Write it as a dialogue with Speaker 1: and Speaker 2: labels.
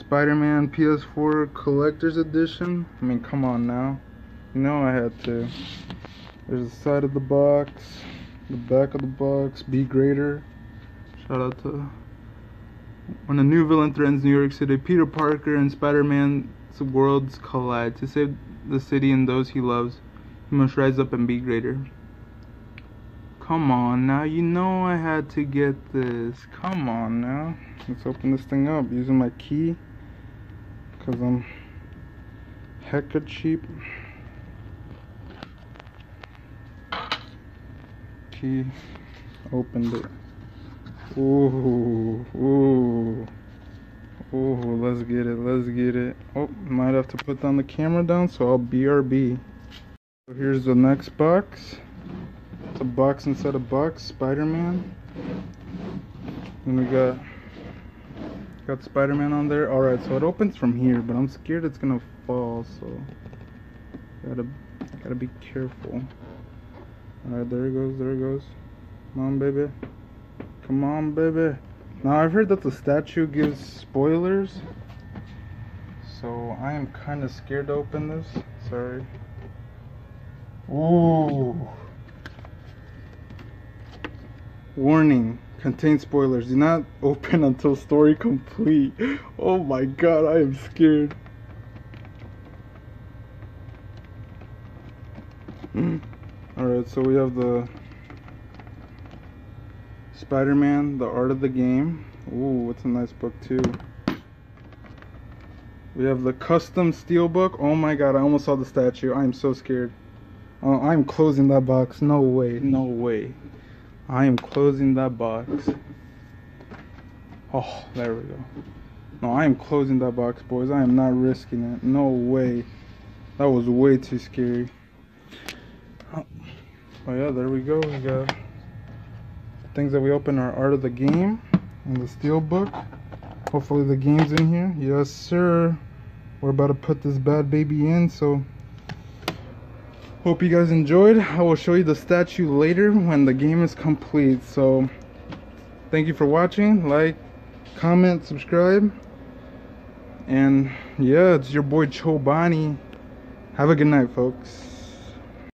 Speaker 1: Spider-Man PS4 Collector's Edition. I mean, come on now. You know I had to. There's the side of the box, the back of the box, Be Greater. Shout out to when a new villain threatens New York City, Peter Parker and Spider-Man's worlds collide. To save the city and those he loves, he must rise up and be greater. Come on now, you know I had to get this. Come on now. Let's open this thing up using my key. Because I'm hecka cheap. Key. Opened it. Ooh, ooh. Ooh, let's get it, let's get it. Oh, might have to put down the camera down, so I'll BRB. So here's the next box. It's a box inside a box, Spider-Man. And we got got Spider-Man on there. Alright, so it opens from here, but I'm scared it's gonna fall, so gotta gotta be careful. Alright, there it goes, there it goes. Come on, baby. Come on, baby. Now, I've heard that the statue gives spoilers. So, I am kind of scared to open this. Sorry. Ooh. Warning. Contains spoilers. Do not open until story complete. Oh my god, I am scared. Alright, so we have the Spider-Man, The Art of the Game. Ooh, it's a nice book too. We have the custom steel book. Oh my god, I almost saw the statue. I am so scared. Uh, I'm closing that box. No way, no way. I am closing that box. Oh, there we go. No, I am closing that box, boys. I am not risking it. No way. That was way too scary. Oh, yeah, there we go. We got things that we open are art of the game and the steel book hopefully the game's in here yes sir we're about to put this bad baby in so hope you guys enjoyed. I will show you the statue later when the game is complete. So thank you for watching. Like comment subscribe. And yeah it's your boy Chobaani. Have a good night folks